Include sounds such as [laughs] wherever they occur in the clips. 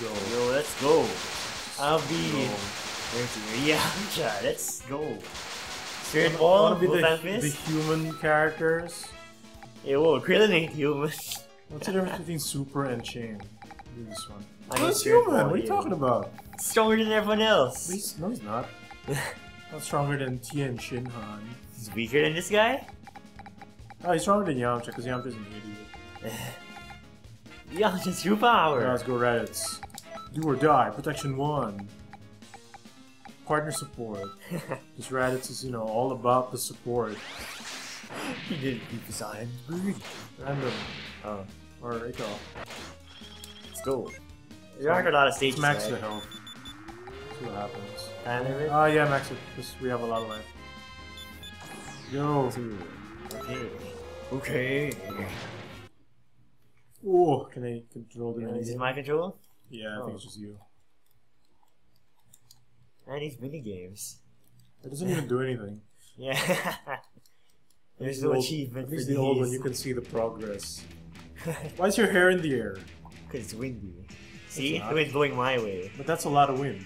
Go. Yo, let's go. I'll be. Go. Where's [laughs] your Yamcha? Let's go. Spirit Ball, be the, the human characters. Yeah, whoa, Krillin ain't human. What's the difference between Super and Chain? Do this one. I Spirit human. Ball, What are you yeah. talking about? Stronger than everyone else. He's, no, he's not. [laughs] Not stronger than Tien Shinhan. He's weaker than this guy? Oh, he's stronger than Yamcha because Yamcha's an idiot. [laughs] Yamcha's [laughs] true Alright, power. let's go Raditz. Do or die. Protection one. Partner support. [laughs] This Raditz is, you know, all about the support. he did keep his eye Random. Oh, Or Echo. let's go. There aren't a lot of stages. Max right? the health. See what happens. Time? Oh ah, yeah, max it. Because we have a lot of life. Yo. Two. Okay. Okay. Oh, can I control the Is it my control? Yeah, I Oh. think it's oh. just you. And these mini games. It doesn't even do anything. Yeah. [laughs] There's no achievement Old, at least these. the old one, you can see the progress. [laughs] Why is your hair in the air? Because it's windy. See? not. The wind's blowing my way. But that's a lot of wind.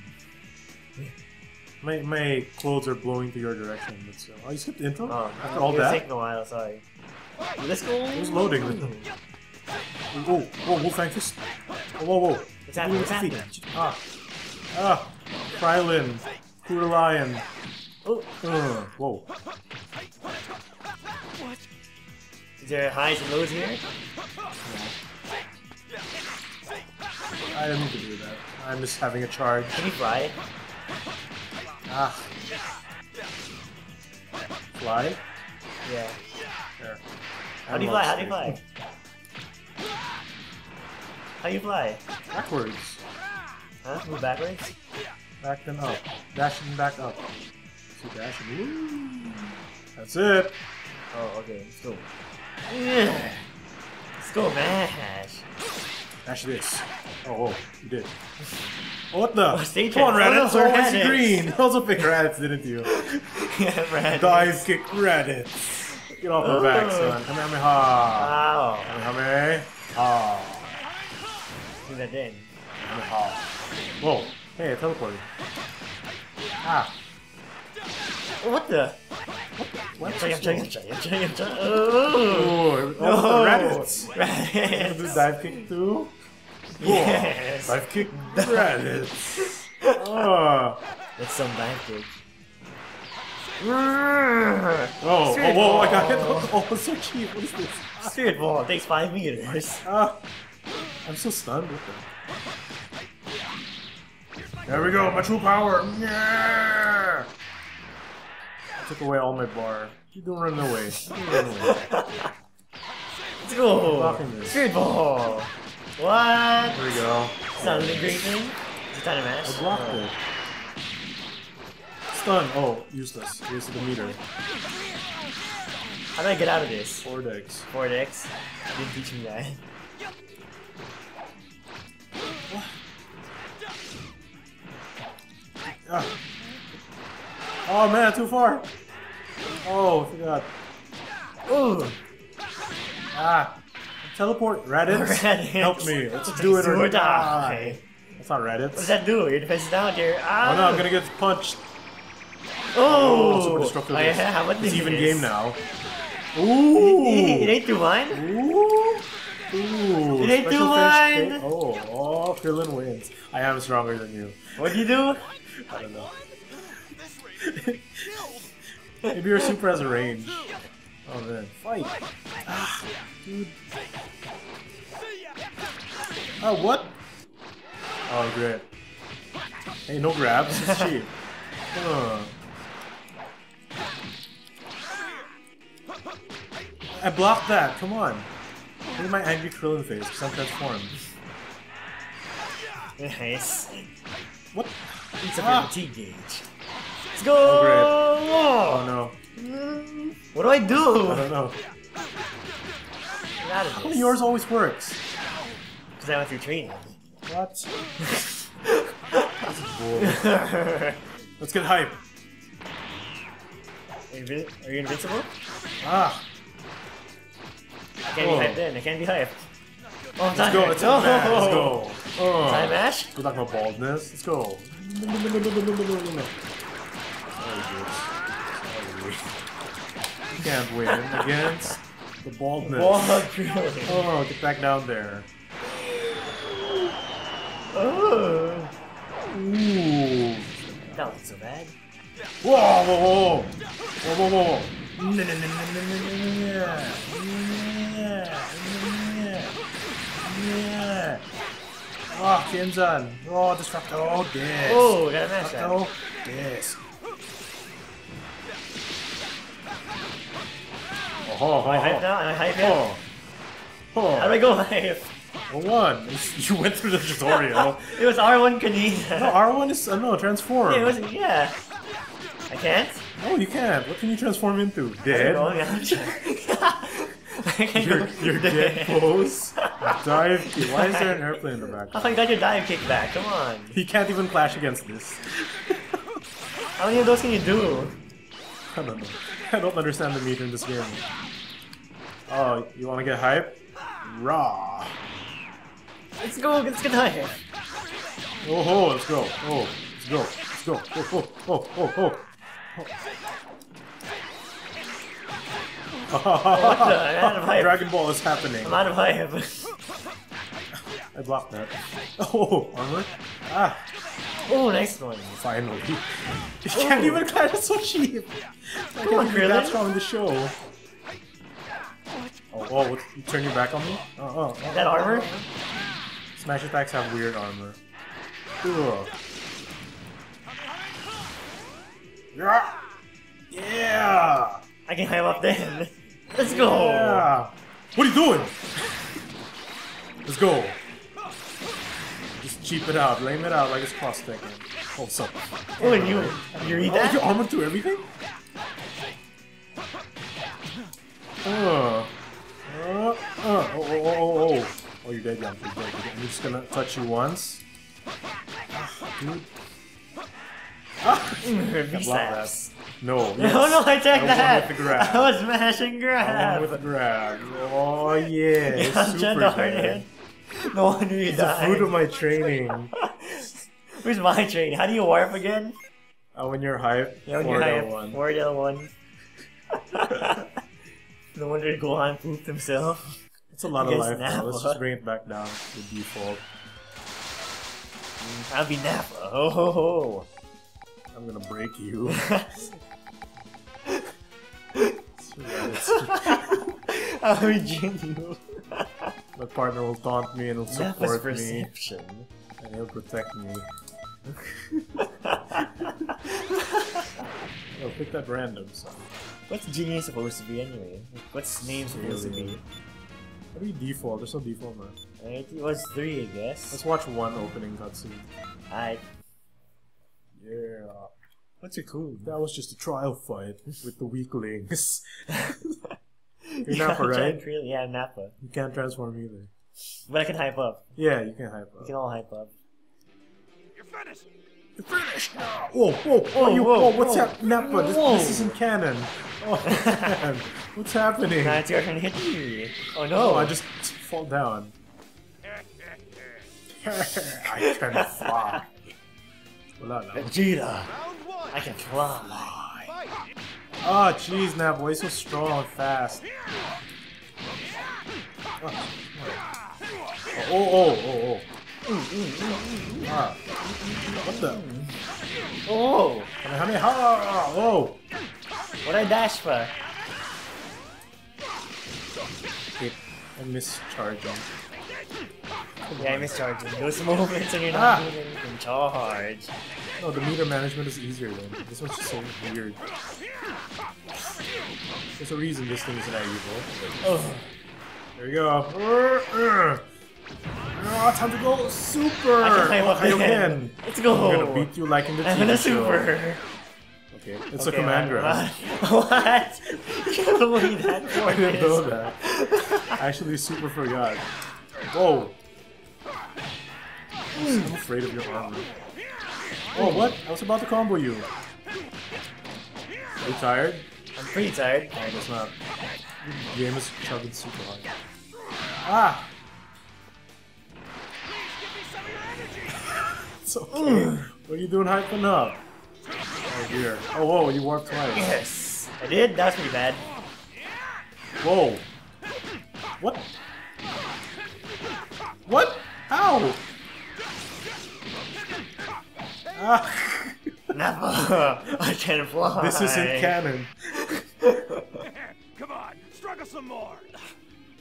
My my clothes are blowing to your direction. But so, oh, you skipped the intro Oh, after all it was that. taking a while, sorry. Let's go! It was loading. Whoa, whoa, Wolf Fang Fist. Oh, whoa, whoa. What's happening? What's happening? Ah, ah. Krillin, Kuda Lion. Oh, Uh, whoa. is there highs and lows here? I didn't mean to do that. I'm just having a charge. Can you fly? Ah. Fly? Yeah. There. How do you fly? How do you fly? How you fly? Backwards. Huh? Move backwards? Back them up. Dashing back up. See, dashing. Woo. That's it. Oh, okay. Let's go. Yeah. Let's go, mash. Dash this. Oh, oh, you did. What the? [laughs] Oh, stage Come on. Raditz. Oh, Oh, Raditz. green. You [laughs] also picked Raditz, didn't you? [laughs] yeah, Brad. Dive kick Raditz. Get off the back, come Oh. son. Kamehameha. Wow. Kamehameha. Ah. Do that then. Kamehameha. Whoa. Hey, I teleported. Ah. What the? What? Yamcha, Yamcha, Yamcha, Yamcha, Yamcha. Oh! Oh, oh the Raditz. Do dive kick too? Yes. Dive kick [laughs] Raditz. Oh. That's some dive kick. Oh, oh, Spirit whoa, I got ball. hit. [laughs] Oh, so cheap. What is this? Spirit ball takes five meters. Ah. I'm so stunned with that. There we go, my true power. Yeah. I took away all my bar. You don't run away. You run away. Let's go. Blocking ball. What? There we go. It's not a great thing. Is it time to match? I blocked Oh. it. Stun. Oh, useless. Wasted the meter. How do I get out of this? Four decks. Four X. Didn't teach me that. Ah. Oh man, too far. Oh. Ooh. Ah. Teleport. Raditz. [laughs] Raditz. Help me. Let's do it or, die. die. That's not Raditz. What does that do? Your defense is down there. Ah. Oh no, I'm gonna get punched. Oh. Oh, super destructive. Oh, yeah, what it's even game now. It Ooh. ain't too one. Ooh. Ooh. It ain't Special too fish wide. cake. Oh, oh, Krillin wins. I am stronger than you. What'd you do? I don't know. [laughs] Maybe your super has a range. Oh man, fight! Ah, dude. Oh what? Oh great. Hey, no grabs. It's cheap. [laughs] Huh. I blocked that. Come on. Look at my angry Krillin face because I'm transformed. Nice. What? It's a Ah. fatigue gauge. Let's go! Oh no. Mm, What do I do? I don't know. Get out of How come yours always works? Because I went through training. What? [laughs] Let's get hype. Are you invincible? Ah, I can't Oh. be hyped then. I can't be hyped. Oh, I'm let's go. Let's go. let's go. Oh. Time mash? Good luck my baldness. Let's go. Sorry, dudes. Sorry. You can't win against the baldness. Really. Oh, get back down there. Oh. Ooh. That wasn't so bad. Whoa, whoa, whoa, whoa, whoa, whoa, whoa. Yeah. Yeah. Oh, Kienzan. Oh, Disruptor, Oh, this. Oh, got a mash that. Oh, this. Oh, oh, Am I hype oh, now? Am I hype yet? oh. How do I go hype? Oh, one. [laughs] You went through the tutorial. [laughs] It was R1 Kanina. no, R1 is, uh, no, transform. Yeah, it was, yeah. I can't? No, you can't. What can you transform into? Dead? [laughs] going out. I can Your, go [laughs] your dead pose. Dive kick. Why is there an airplane in the How back? come you got your dive kick back? Come on. He can't even clash against this. How many of those can you do? I don't know. I don't understand the meter in this game. Oh, you want to get hype? Raw. Let's go, let's get high. Oh, ho, let's go. Oh, let's go. Let's go. Oh, oh, oh, oh, oh. What the? I'm out of. Dragon Ball is happening. I'm out of hype. I blocked that. Oh, armor? Ah, Oh, nice one. finally. You can't even clash, it's so cheap. Come on, can't that's in the show. Oh, oh, what, you turn your back on me? Oh, oh, oh. That armor? Smash attacks have weird armor. Ugh. Yeah! Yeah! I can hype up then. Let's go. Yeah! What are you doing? Let's go. Just cheap it out, lame it out like it's cross taken. Oh, up? Oh, and you, you read Oh, that? you armor to everything? Uh, uh, uh, oh, oh, oh, oh, oh. Oh, you're dead, Jan. You're dead. I'm just gonna touch you once. Dude. Block slaps. that. No. [laughs] No, no, I checked I that. with the grab. I was mashing I with the grab. Oh, yeah. [laughs] Super hit. [laughs] No wonder you It's the fruit of my training. Where's my train? How do you warp again? Uh, when you're hype, Yeah, when you're hype. one. Ward L1. no wonder Gohan pooped himself. It's a lot of life. though. Let's just bring it back down to default. I'll be Nappa. Oh ho ho. I'm gonna break you. I'll be Ginyu. My partner will taunt me and will support me, and he'll protect me. [laughs] Oh, pick that random. What's Ginyu supposed to be anyway? What's name supposed to be? How do you default? There's no default, man. It was three, I guess. Let's watch one opening cutscene. Alright. Yeah. What's your cool? That was just a trial fight with the weaklings. You're Yeah, Nappa, I'm right? to really- Yeah, Nappa. You can't transform either. But I can hype up. Yeah, you can hype up. We can all hype up. You're finished now! Whoa, whoa, Whoa, whoa, you, whoa, whoa, what's whoa. happening? Nappa, this, Whoa. this isn't canon. Oh, [laughs] man. What's happening? Now it's your turn to hit you. Oh Oh, no! Oh, I just fall down. [laughs] I can fly. Wala lang. Vegeta! I can fly. Oh, jeez, Nap, why so strong and fast? Oh, oh, oh, oh, oh. Mm, mm, mm, ah. What the? Oh! Kamehameha! Whoa! What I dash for? Hit. I missed charging. Yeah, I missed charging. Those moments and you're not Ah. in charge. No, the meter management is easier then. This one's just so weird. There's a reason this thing is not evil. Oh, There you go. Oh, time to go super! I can. Let's go! I'm gonna beat you like in the I'm gonna super! Okay, it's Okay, a command grab. What? [laughs] You can't believe that I didn't know that. I actually super forgot. Whoa! I'm afraid of your armor. Oh, what? I was about to combo you. Are you tired? I'm pretty tired. I guess not. The game is chugging super hard. Ah! [laughs] It's okay. what are you doing hyping up? Oh dear. Oh, whoa, you warped twice. Yes. I did? That's pretty bad. Whoa. What? What? How? Ah, [laughs] Never. [laughs] I can't fly. this isn't canon. [laughs] Come on, struggle some more.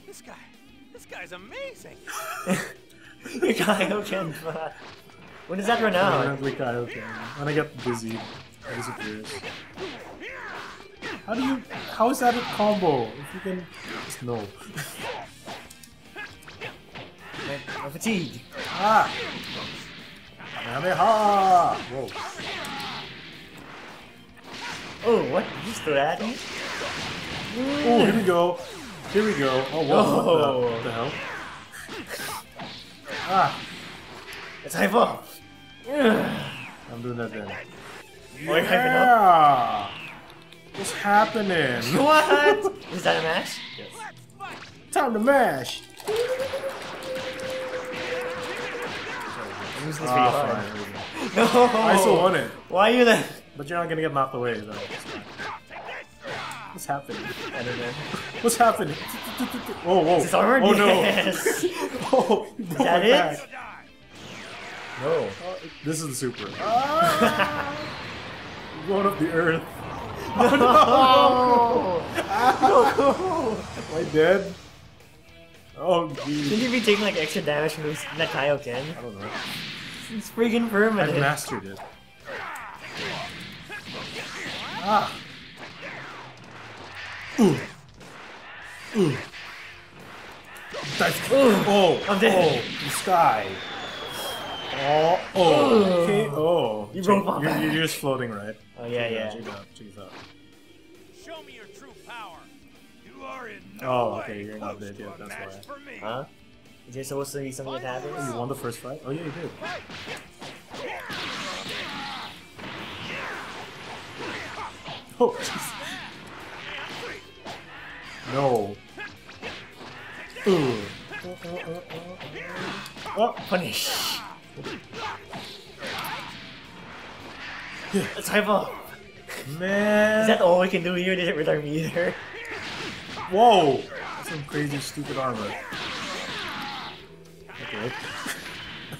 This guy, this guy's amazing. You Kyle can fly. When does that run out? Apparently Kyle can. When I get busy, it disappears. How do you... How is that a combo? If you can... Just no. My, my fatigue. Ah! Kamehameha! Whoa. Oh, what? Did you throw that at me? Oh, here we go. Here we go. Oh, whoa. What, the, Oh. what the hell? Ah! It's high fall. I'm doing that then. Oh, you're hyping up? Yeah! What's happening? What? Is that a match? Yes. Time to mash! Use this Ah, hard. fine. here we go. No. I still won it, Why are you there? but you're not gonna get knocked away, though. What's happening? I. What's happening? Whoa, whoa. Is this armor? Oh no. Yes. [laughs] oh, you broke that it? back. No. Oh, this is the super. Ah! [laughs] Going up the earth. Oh [laughs] no! Am I dead? Oh Shouldn't you be taking like extra damage from those that Kaioken? I don't know. It's freaking I've mastered it. Ah! Ooh! Ooh! That's oh! I'm dead. Oh! The sky! Oh! Oh! Okay. Oh! You Check- broke my you're, you're just floating, right? Oh yeah, Check it out, yeah. Check it out. Check it out. Show me your true power. You are in no Oh, okay, you're not close dead to yet, a that's why. Huh? Is there supposed to be something that happens? You won the first fight? Oh yeah, you did. Oh, jeez. No. Ooh. Oh, oh, oh, oh, oh. Oh, Punish. It's high fall. man. Is that all we can do here with our meter? Whoa! Some crazy, stupid armor. Okay. [laughs]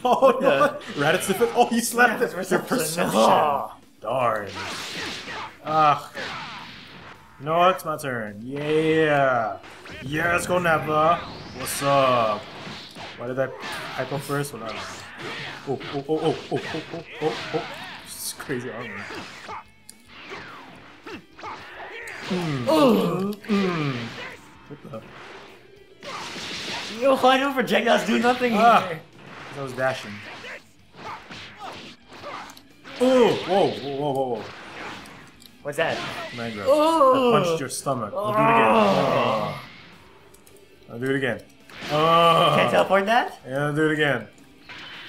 Oh no! Raditz the Oh, you slapped it! Your perception! No. Darn. Ah. You know what? It's my turn. Yeah! Yeah, let's go, Nappa! What's up? Why did I hype up first? Well, I. Oh, oh, oh, oh, oh, oh, oh, oh, oh. This is crazy armor. Ooh. Mm. What the? [laughs] Yo, why don't projectiles do nothing Ah. here? I was dashing. Oh! Whoa, whoa, whoa, whoa, whoa. What's that? Man grab. Oh. I punched your stomach. I'll do it again. Oh. I'll do it again. Oh. Can't teleport that? Yeah, I'll do it again.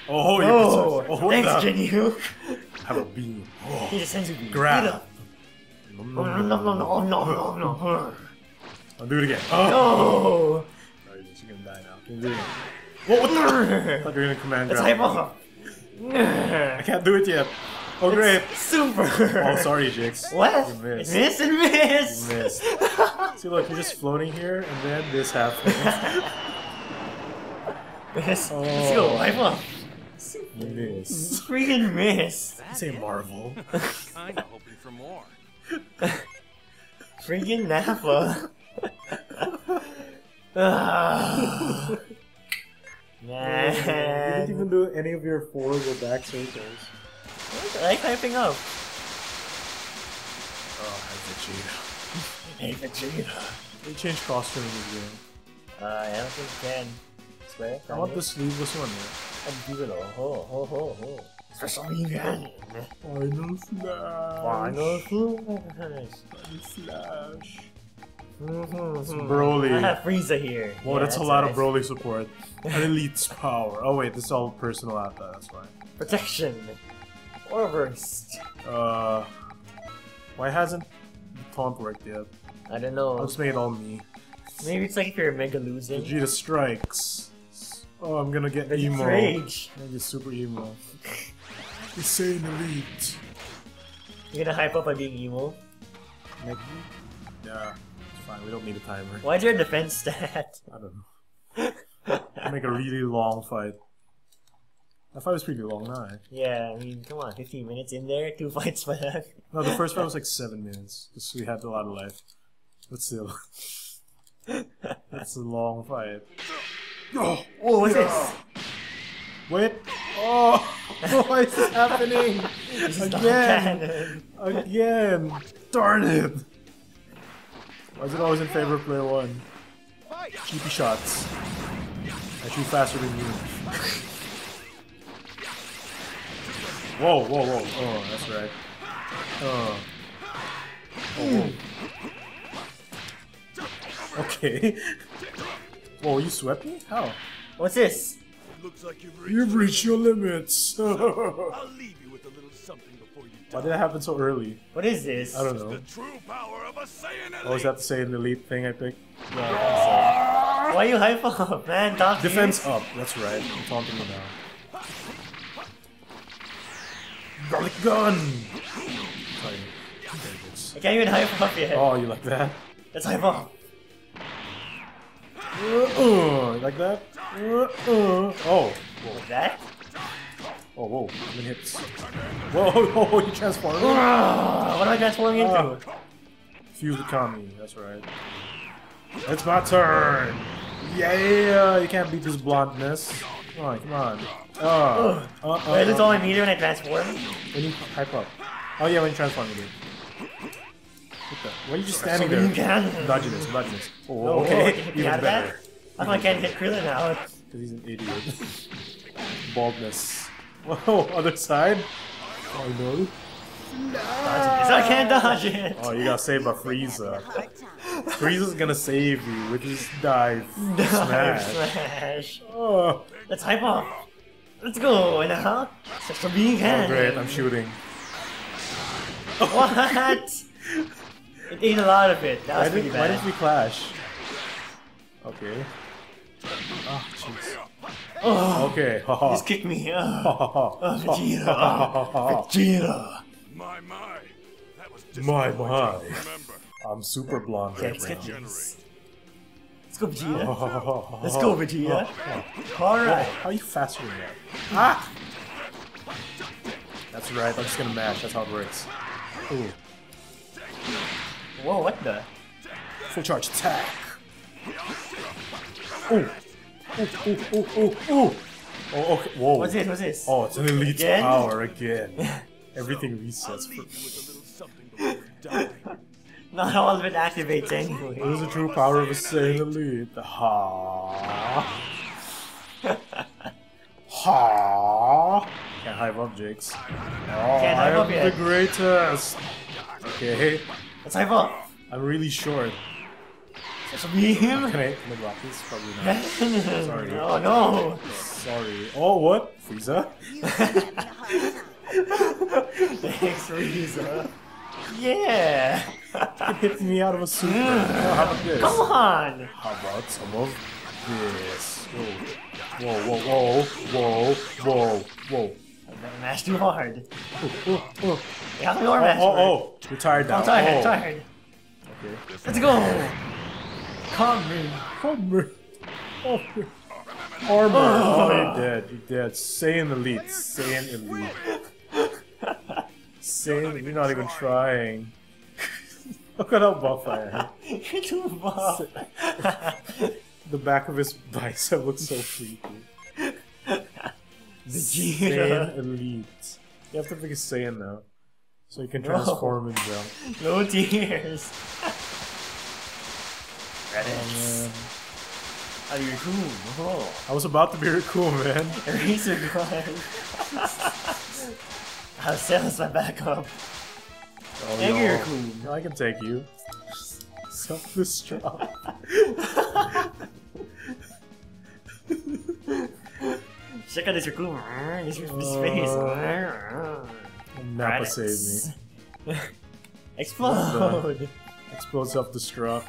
Oh, you Oh, oh, thanks, the? Ginyu. Have a beam. Oh. [laughs] He just sends you Grab. Up. Oh, no, no, no, no, no, no, no. I'll do it again. Oh. No. You're gonna die now. Can you do it again? Whoa, what the? [laughs] I thought you were gonna command It's grab. hype off. [laughs] I can't do it yet. Oh, great. Super. Oh, sorry, Jix. [laughs] What? You missed. Miss and miss. You missed. See, look, you're just floating here, and then this happens. Oh. Miss. Oh. Let's go. Hype off. You missed. Freaking miss. Say Marvel. Kinda hoping for more. Freaking Nappa. Ah. [laughs] [laughs] You didn't even do any of your forward or back circles. I like hyping up. Oh, I Hey, Vegeta. [laughs] They changed costumes again. Uh, I don't think you can. Swear? I want the sleeveless one here. I'd do it all. Ho, ho, ho, ho. Special again. Final Slash. Final flash. Slash. Mhm. Broly. I have Frieza here. Whoa, Yeah, that's, a lot nice. of Broly support. [laughs] An elite's power. Oh wait, this is all personal after, that's why. Protection. Or burst. Uh, why hasn't the taunt worked yet? I don't I'll know. just make it all me. Maybe it's like if you're a mega losing. Vegeta strikes. Oh, I'm gonna get emo. Rage. I'm gonna get super emo. [laughs] Insane elite. You're gonna hype up by being emo. Make, yeah, it's fine. We don't need a timer. Why's your defense stat? I don't know. Make a really long fight. That fight was pretty long, huh? yeah, I mean, come on, 15 minutes in there, two [laughs] fights for that. No, the first fight was like seven minutes, because we had a lot of life. But still, [laughs] that's a long fight. Oh, oh what's this? wait! Oh, [laughs] why is happening This is again? Again! Darn it! Why is it always in favor of player one? Fight! Cheapy shots. I shoot faster than you. [laughs] Whoa, whoa, whoa. Oh, that's right. Oh. Oh. Okay. [laughs] Whoa, you swept me? How? What's this? Looks like you've reached. You've reached your limits. [laughs] before you die. did that happen so early? What is this? I don't know. The know. true power of a Saiyan elite. Oh, is that the same elite thing I picked? Why are you hype up, [laughs] man? Talk to Defense you. up, that's right. I'm taunting you now. Galick Gun! Sorry. I can't even hype up yet. Oh, you like that? Let's hype up. Uh, uh, like that? Uh, uh. Oh, whoa, That? Oh, whoa, I'm in hits. Whoa, [laughs] oh, you transformed? Ah, what am I transforming into? Ah. Fuse the Kami, that's right. It's my turn! Yeah, you can't beat this blondness. Come on, come on. Uh, uh, uh, Wait, that's uh. all I needed when I transform? When you hype up. Oh yeah, when you transform you do. What the? Why are you just standing So there? can. Dodging this, dodging this. Oh, Oh, okay. you Even that? better. Come I can't hit Krillin now? [laughs] Because he's an idiot. [laughs] Baldness. Whoa, [laughs] other side? Oh no. So I can't dodge it. Oh, you got saved by Frieza. Frieza's gonna save you with his dive. Dive Smash. smash. Oh, Let's hype up. Let's go now. Such a being oh can. great, I'm shooting. What? It ate a lot of it. That Why was pretty did, why bad. did we clash? Okay. Oh, jeez. Oh, Okay, [laughs] haha. just kick me. Oh, Oh, [laughs] Vegeta. Oh, Vegeta. My, my. That was My, disappointing. my. Remember, I'm super blonde Okay, right let's get now. this. Let's go, Vegeta. Oh, Let's go, Vegeta. Whoa, Alright. how are you faster than that? Ah! That's right, I'm just gonna mash, that's how it works. Ooh. Whoa, what the? Full charge attack! Ooh! Ooh, ooh, ooh, ooh, ooh! Oh, okay, whoa. What's this? What's this? Oh, it's an elite Again? power again. [laughs] Everything resets for you with a little something before you die. Not all of it activates anyway. What is the true power of a Saiyan elite? Ha! Ha! Can't hype up, Jakes. Oh, Can't I hype up am yet. the greatest! Okay, Let's hype up. I'm really short. Being. Can I, can I block? Probably not. Sorry. Oh no. Sorry. Oh, what? Frieza? Thanks, Frieza. Yeah. Hit me out of a super. Oh, how about this? Come on. How about some of this? Whoa, whoa, whoa, whoa, whoa, whoa. Mash too hard. Oh, oh, oh. Yeah, more oh, oh, oh, hard. oh, you're tired now. I'm tired. oh. I'm tired. Okay. Let's go. Come in. Armor. Oh, armor. Oh, you're dead. You're dead. Saiyan elite. Saiyan elite. Saiyan, you're not even trying. [laughs] Look at how buff I am. You're too buff. The back of his bicep looks so creepy. Vegeta. Saiyan elite. You have to pick a Saiyan now. So you can transform and jump. No tears. [laughs] Oh, man. Are you cool? Oh. I was about to be cool, man. [laughs] Eraser gun. [laughs] I'll sell us my backup. Oh, And you're cool. I can take you. Self-destruct. [laughs] Check out this raccoon. This is this uh, face. Nappa saved me. Explode. Explode self-destruct.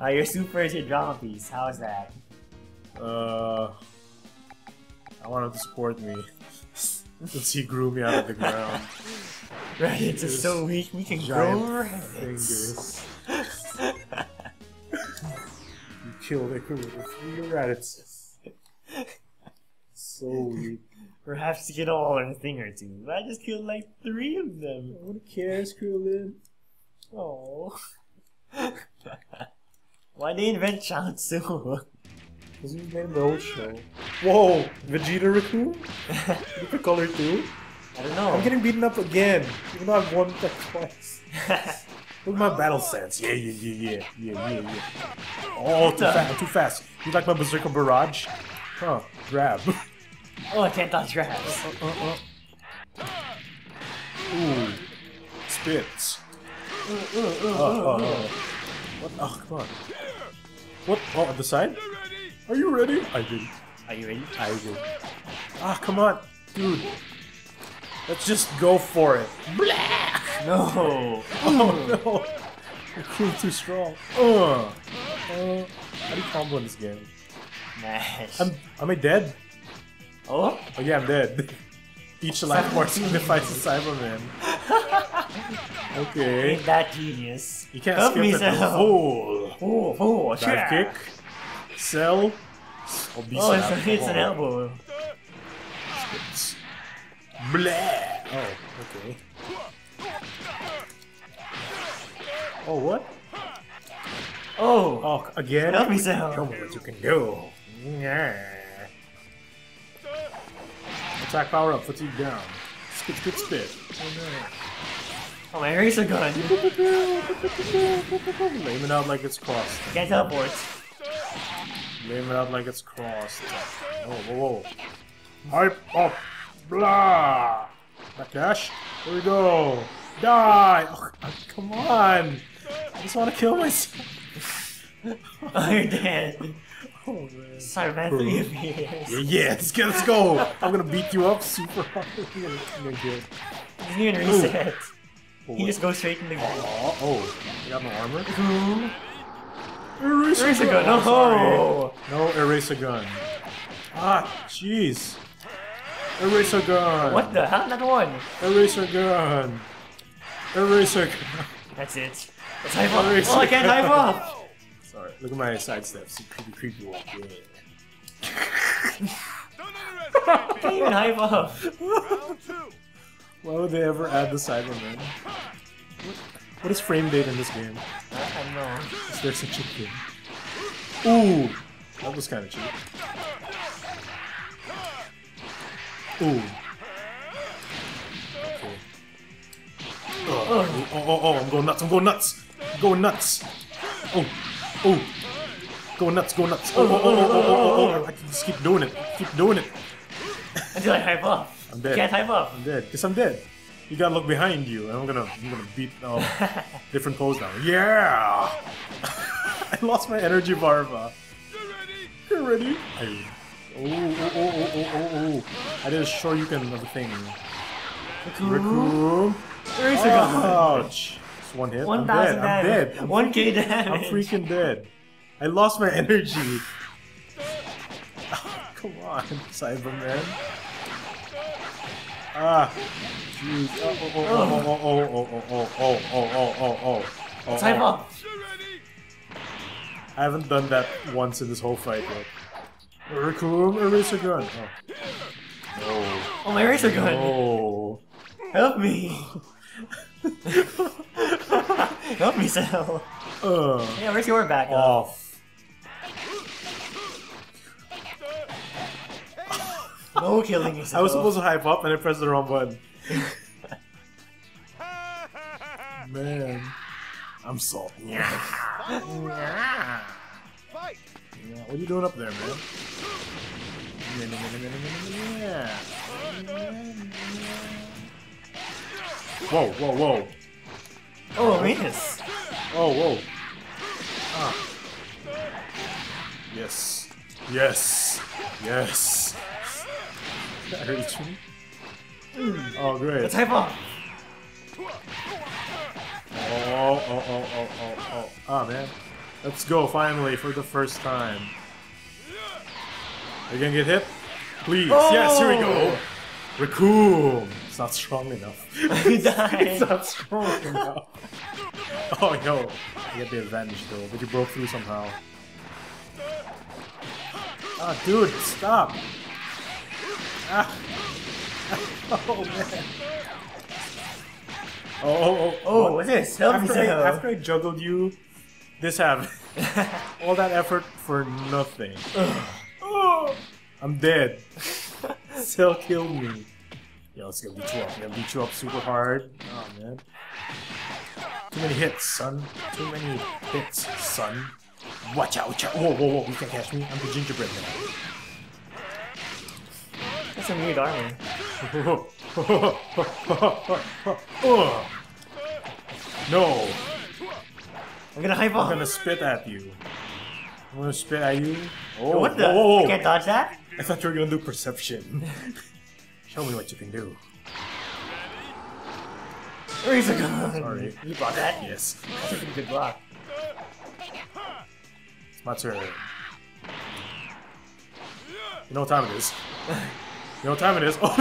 Uh, your super is your drama piece. How's that? Uh, I want him to support me. [laughs] Since he grew me out of the ground. [laughs] Right, it's just so weak. We can grow our fingers. [laughs] you killed a it with three rabbits. So weak. Perhaps to get all or a thing or two. I just killed like three of them. Who cares, Krillin? Oh. Why did they invent Chaozu? Because he's made the whole show. Whoa! Vegeta Raccoon? [laughs] Different color too? I don't know. I'm getting beaten up again, even though I've won like [laughs] twice. [laughs] Look at my battle sense. Yeah, yeah, yeah, yeah, yeah, yeah, yeah. Oh, too fast, too fast. You like my Berserker Barrage? Huh, grab. oh, I can't dodge grass. Uh uh, uh, uh. Ooh. Spits. Oh, oh, oh. What? Oh, come on. What? Oh, at the side? Are you ready? I did. Are you ready? I did. Ah, come on. Dude. Let's just go for it. No. [laughs] [laughs] Oh no! You're cool too strong. Uh, uh, how do you combo in this game? Mash. I'm, am I dead? oh? Oh yeah, I'm dead. [laughs] Each life force signifies a Saibaman. Okay. Ain't that genius? You can't Help skip me, it. Cell. Oh, Oh, oh, dive yeah. kick, cell. Oh, Oh, slap. it's, it's an elbow. Blah. Oh, okay. Oh, what? Oh. Oh, again? Help me, Cell. Show me what you can do. Yeah. Attack power up, fatigue down. Spit, spit, spit. Oh, my eraser gun. Lame it out like it's crossed. Can't teleport. Lame it out like it's crossed. Oh, whoa, whoa. Hype up. Blah. Backdash. Here we go. Die. Oh, come on. I just want to kill myself. [laughs] Oh, you're dead. Oh, man. Saibaman 3 appears. Yeah, let's go, let's go. I'm gonna beat you up super hard. [laughs] You're gonna, you're gonna get. Even reset. Oh, He just goes straight in the ground. Oh, oh, you got no armor? Cool. Eraser, Eraser gun, Oh, no! sorry. No eraser gun. Ah, jeez. Eraser gun. What the? How not one? Eraser gun. Eraser gun. That's it. Let's hype up. Eraser Oh, I can't hype gun. up. Sorry, look at my side steps. Creepy, creepy walk. Yeah. I [laughs] can't even hype up. Round two. Why would they ever add the Saibaman? What, is frame date in this game? I, don't know. Is there such a thing? Ooh, that was kind of cheap. Ooh. Okay. Oh, oh, oh, oh, oh, I'm going nuts, I'm going nuts! I'm going nuts! Oh, oh! Going nuts, going nuts! Oh oh, oh, oh, oh, oh, oh, oh, oh, I can just keep doing it, keep doing it! [laughs] Until I hype up. I'm dead. Can't hype up. I'm dead, because I'm dead. You gotta look behind you, and I'm gonna, I'm gonna beat, oh, [laughs] different pose now. Yeah! [laughs] I lost my energy bar, Eva. You ready? You ready? I, oh, oh, oh, oh, oh, oh, oh. I did a Shoryuken of a thing. Raccoon. Eraser gun. Ouch. One hit. I'm 1,000 dead. I'm dead. 1k freaking- damage. I'm freaking dead. I lost my energy. Come on, Saibaman. Ah. Jeez. Oh, oh, oh, oh, oh, oh, oh, oh, oh, oh, oh, oh, oh, oh. Oh. up. I haven't done that once in this whole fight yet. Raccoon eraser gun. Oh. Oh, my eraser gun. Oh. Help me. Help me, Cell. Uh. Yeah, where's your backup? Off. No killing yourself. I was supposed to hype up and I pressed the wrong button. Man. I'm salty. Yeah. Fight. What are you doing up there, man? Yeah. Whoa, whoa, whoa. Oh, Venus. Oh, whoa. Ah. Yes. Yes. Yes. That hurts me. Oh, great. Let's hype up. Oh, oh, oh, oh, oh, oh. Ah, man. Let's go, finally, for the first time. Are you gonna get hit? Please. Yes, here we go. Oh! Raccoon. It's not strong enough. [laughs] [laughs] It's not strong enough. Oh, yo. I get the advantage though, but you broke through somehow. Ah, dude, stop. Ah. Oh, man. Oh, oh, oh. Oh, this? Help me, after, I, after I juggled you, this happened. [laughs] All that effort for nothing. Oh, I'm dead. Cell killed me. Yo, it's gonna beat you up. I'm gonna beat you up super hard. Oh man. Too many hits, son. Too many hits, son. Watch out, watch out. Whoa, whoa, whoa. You can't catch me. I'm the gingerbread man. Some weird armor. Ugh. [laughs] No, I'm gonna hype I'm gonna spit at you. I'm gonna spit at you. Oh, what the? Whoa, whoa, whoa. I can't dodge that? I thought you were gonna do perception. [laughs] Show me what you can do. Gun? Sorry. You bought that? Yes. That's a pretty good block. It's my turn. You know what time it is? [laughs] You know what time it is? [laughs] Oh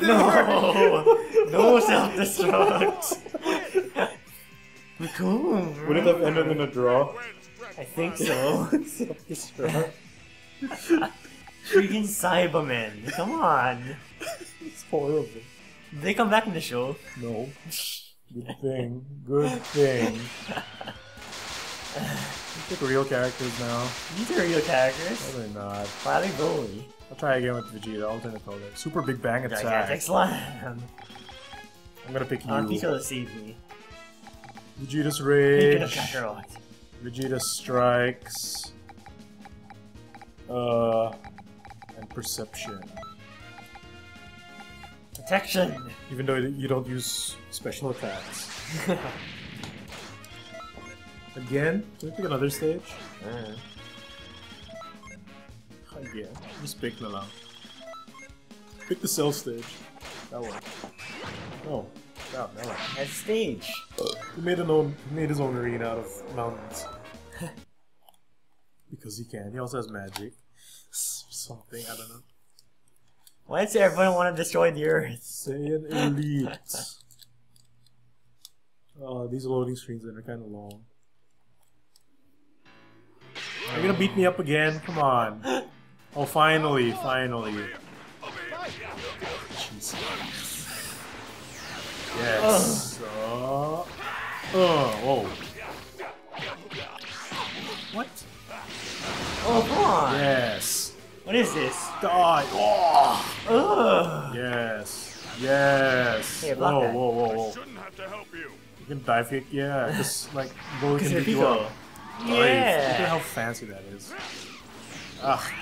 no! No! No self-destruct! Raccoon! Would it have ended in a draw? I think so. Self-destruct. Freaking Saibamen! Come on! It's horrible. Did they come back in the show? No. Good thing. Good thing. [laughs] You pick real characters now. These are real characters. No, they're not. Why are they bully? I'll try again with Vegeta. Alternate color. Super Big Bang attack. Gigantic slam! I'm gonna pick you. Uh, Pico saved me. Vegeta's Rage. Vegeta strikes. Uh, and perception. Protection! Even though you don't use special attacks. [laughs] Again? Can we pick another stage? Uh, Again. Just pick na lang. Pick the cell stage. That one. Oh, no. That, that one. That's stage. He made, an own, he made his own arena out of mountains. [laughs] because he can. He also has magic. Something, I don't know. Why does everyone want to destroy the Earth? Saiyan Elite. Oh, these loading screens are kind of long. Are you gonna beat me up again? Come on. [laughs] Oh, finally, finally. Jeez. Yes. Uh, oh, whoa. What? Oh, come on! Yes. What is this? Die. Oh. Ugh! Yes. Yes. Hey, whoa, that. whoa, whoa, whoa. Shouldn't have to help you. You can dive kick, yeah. Just like bullet Because can you're beat you up. Nice. Look at how fancy that is. Ah.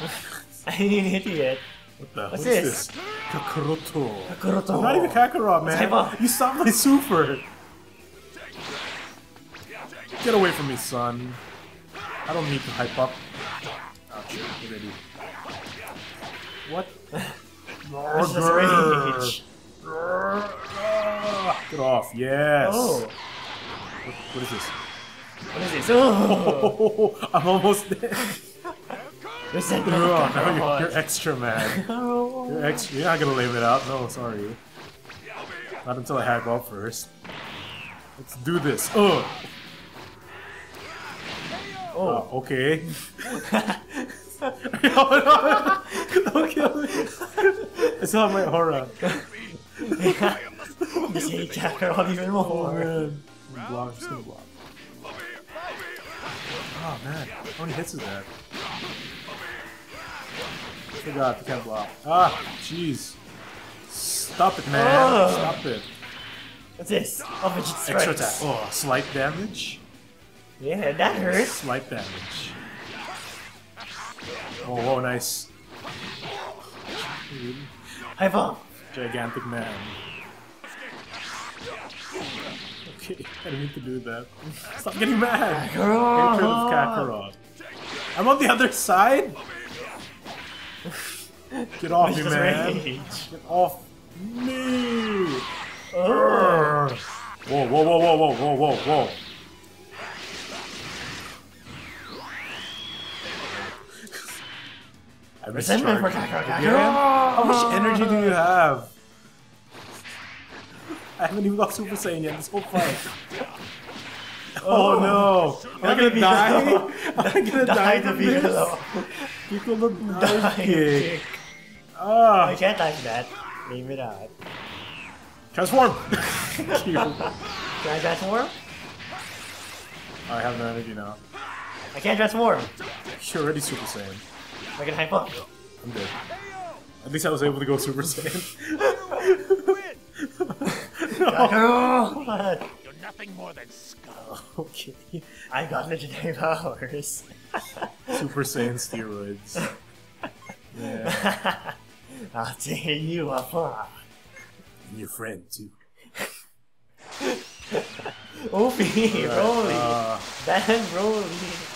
[laughs] you yet. what the? What's this? this? Kakaroto. Kakuroto! I'm not even Kakarot, man. Saiba. You stopped my super. Get away from me, son. I don't need to hype up. Oh. What? [laughs] Rage. Get off, yes. Oh! What, what is this? What is this? Oh! Oh, [laughs] I'm almost there. Resentment Oh, of now you're, you're extra mad. Oh. [laughs] You're extra. You're not gonna leave it out. No, sorry. Not until I hype up first. Let's do this. Oh, Oh. oh okay. no, [laughs] no, [laughs] don't kill me. I still have my aura. Just hate Kakarot even Oh man. Block. Just gonna block. Oh man, how many hits is that? Forgot you can't block. Ah, jeez. Stop it, man. Ugh. Stop it. What's this? Oh, Vegeta strikes. Extra attack. Oh, slight damage. Yeah, that hurts. Slight damage. Oh, whoa, nice. High five. Gigantic man. Okay, I didn't mean to do that. Stop getting mad! Kakarot. Hatred of Kakarot. I'm on the other side? Get off me, man. Get off me. Whoa, whoa, whoa, whoa, whoa, whoa, whoa, whoa. I much energy do you have? I haven't even got Super Saiyan yet this whole fight. [laughs] Oh, no! I'm I gonna be die? low. [laughs] Am I gonna die Die to from be this? low. People look Die dive kick. kick. Ah! I can't like that. Leave it out. Transform! [laughs] Cute. Can I transform? I have no energy now. I can't transform. You're already Super Saiyan. I can hype up. I'm dead. At least I was able to go Super Saiyan. Win! You're nothing more than scum. [laughs] okay. I got legendary powers. [laughs] Super Saiyan steroids. Yeah. [laughs] I'll tear you apart. And your friend, too. Opie, Broly, Uh, Dan Broly.